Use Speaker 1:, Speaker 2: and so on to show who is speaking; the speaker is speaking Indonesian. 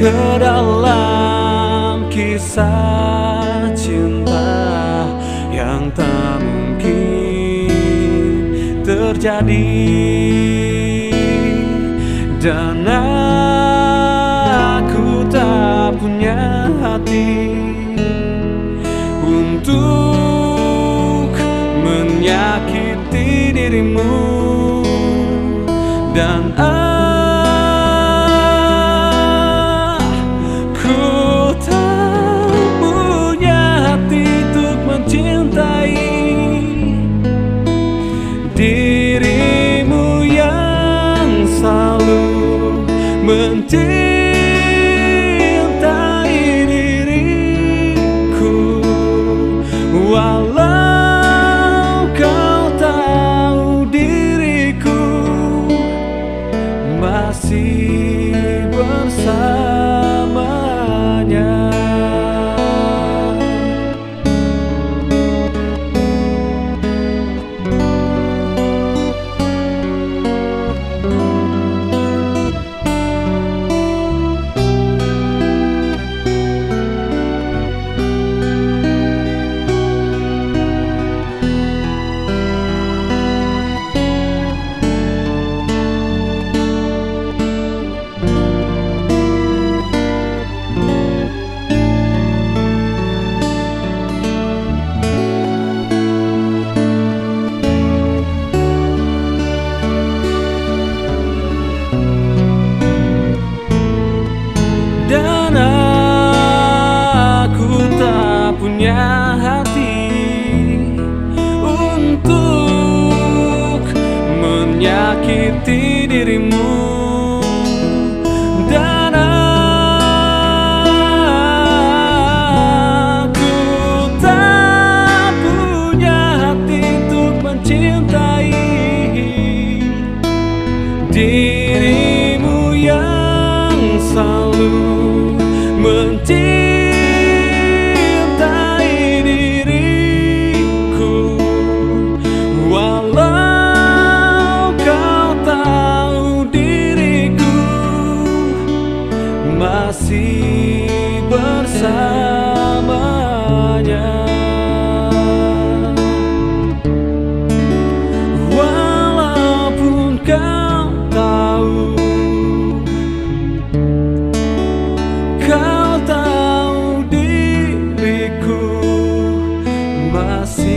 Speaker 1: ke dalam kisah cinta yang tak mungkin terjadi. Dan aku tak punya hati untuk menyakiti dirimu. Dan aku selalu mencintai dan aku tak punya hati untuk menyakiti dirimu selalu mencintai diriku. Walau kau tahu diriku masih bersama. mas